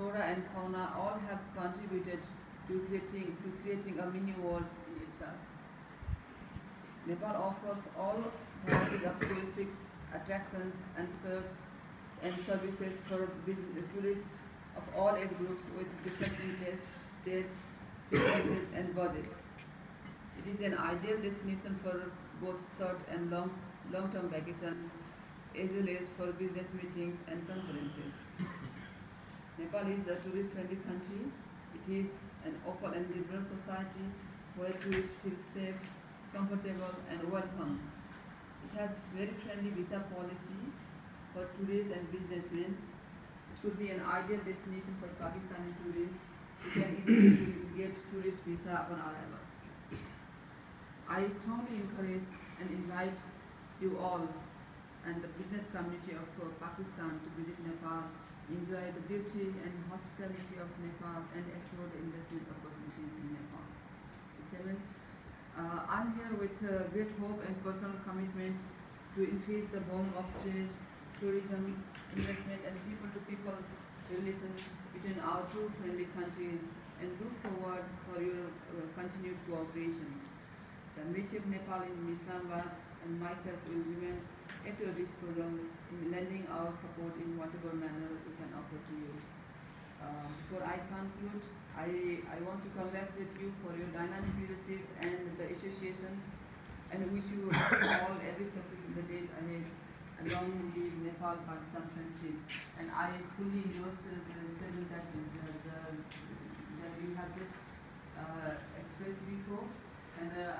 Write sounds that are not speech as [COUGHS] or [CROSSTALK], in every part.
flora and fauna all have contributed to creating, to creating a mini world in itself. Nepal offers all varieties of touristic attractions and serves and services for tourists of all age groups with different interests, tastes, preferences and budgets. It is an ideal destination for both short and long, long-term vacations as well as for business meetings and conferences. Nepal is a tourist-friendly country. It is an open and liberal society where tourists feel safe, comfortable and welcome. It has very friendly visa policy for tourists and businessmen. It could be an ideal destination for Pakistani tourists who can easily get tourist visa upon arrival. I strongly encourage and invite you all and the business community of Pakistan to visit Nepal, enjoy the beauty and hospitality of Nepal and explore the investment opportunities in Nepal. So seven, uh, I'm here with uh, great hope and personal commitment to increase the volume of trade, tourism, investment and people-to-people relations between our two friendly countries and look forward for your uh, continued cooperation. The Mission Nepal in Islamabad and myself will remain at your disposal in lending our support in whatever manner we can offer to you. Uh, before I conclude, I, I want to congratulate you for your dynamic leadership and the association and wish you [COUGHS] all every success in the days ahead along the Nepal-Pakistan friendship. And I fully endorse the statement that, the, the, that you have just uh, expressed before. And uh,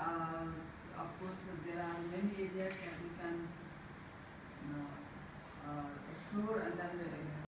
areas